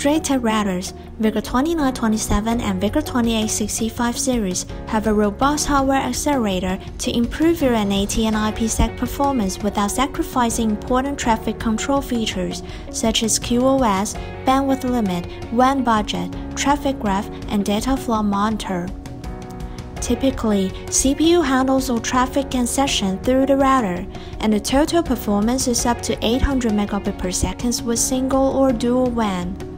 DrayTek routers, Vigor 2927 and Vigor 2865 series have a robust hardware accelerator to improve your NAT and IPsec performance without sacrificing important traffic control features such as QoS, bandwidth limit, WAN budget, traffic graph, and data flow monitor. Typically, CPU handles all traffic and session through the router, and the total performance is up to 800 megabit per second with single or dual WAN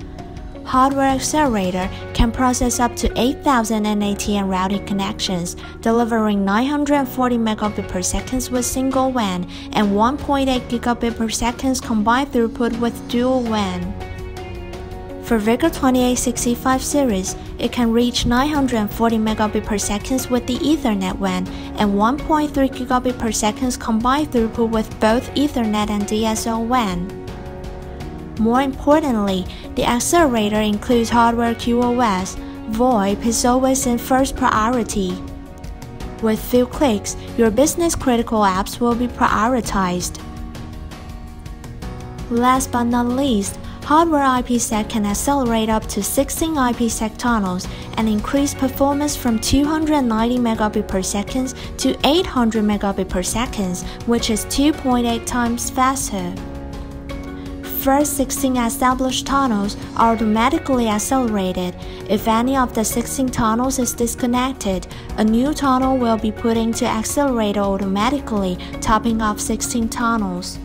hardware accelerator can process up to 8,000 NAT and routing connections, delivering 940 megabit per second with single WAN and 1.8 gigabit per second combined throughput with dual WAN. For Vigor 2865 series, it can reach 940 megabit per second with the Ethernet WAN and 1.3 gigabit per second combined throughput with both Ethernet and DSL WAN. More importantly, the accelerator includes hardware QoS. VoIP is always in first priority. With few clicks, your business critical apps will be prioritized. Last but not least, hardware IPsec can accelerate up to 16 IPsec tunnels and increase performance from 290 megabit per second to 800 megabit per second, which is 2.8 times faster first 16 established tunnels are automatically accelerated. If any of the 16 tunnels is disconnected, a new tunnel will be put into accelerator automatically, topping off 16 tunnels.